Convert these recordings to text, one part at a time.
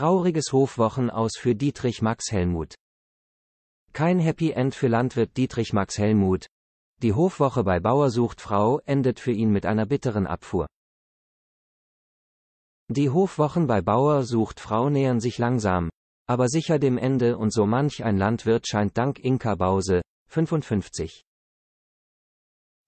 trauriges Hofwochen aus für Dietrich Max Helmut. Kein Happy End für Landwirt Dietrich Max Helmut. Die Hofwoche bei Bauer sucht Frau endet für ihn mit einer bitteren Abfuhr. Die Hofwochen bei Bauer sucht Frau nähern sich langsam, aber sicher dem Ende und so manch ein Landwirt scheint dank Inka Bause, 55.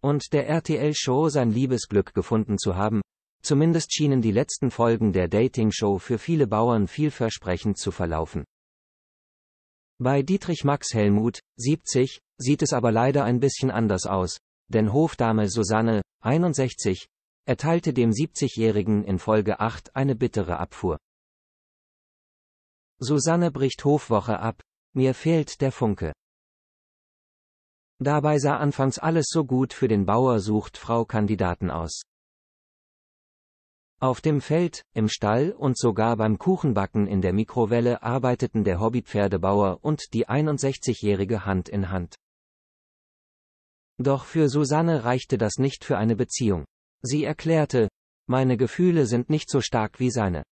Und der RTL-Show sein Liebesglück gefunden zu haben, zumindest schienen die letzten Folgen der Dating-Show für viele Bauern vielversprechend zu verlaufen. Bei Dietrich Max Helmut, 70, sieht es aber leider ein bisschen anders aus, denn Hofdame Susanne, 61, erteilte dem 70-Jährigen in Folge 8 eine bittere Abfuhr. Susanne bricht Hofwoche ab, mir fehlt der Funke. Dabei sah anfangs alles so gut für den Bauer sucht Frau Kandidaten aus. Auf dem Feld, im Stall und sogar beim Kuchenbacken in der Mikrowelle arbeiteten der Hobbypferdebauer und die 61-jährige Hand in Hand. Doch für Susanne reichte das nicht für eine Beziehung. Sie erklärte, meine Gefühle sind nicht so stark wie seine.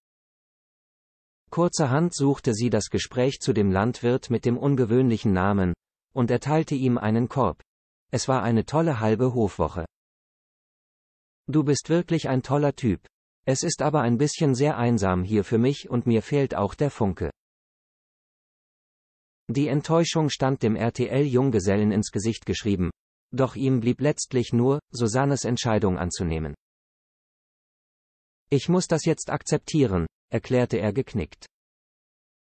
Kurzerhand suchte sie das Gespräch zu dem Landwirt mit dem ungewöhnlichen Namen, und erteilte ihm einen Korb. Es war eine tolle halbe Hofwoche. Du bist wirklich ein toller Typ. Es ist aber ein bisschen sehr einsam hier für mich und mir fehlt auch der Funke. Die Enttäuschung stand dem RTL-Junggesellen ins Gesicht geschrieben, doch ihm blieb letztlich nur, Susannes Entscheidung anzunehmen. Ich muss das jetzt akzeptieren, erklärte er geknickt.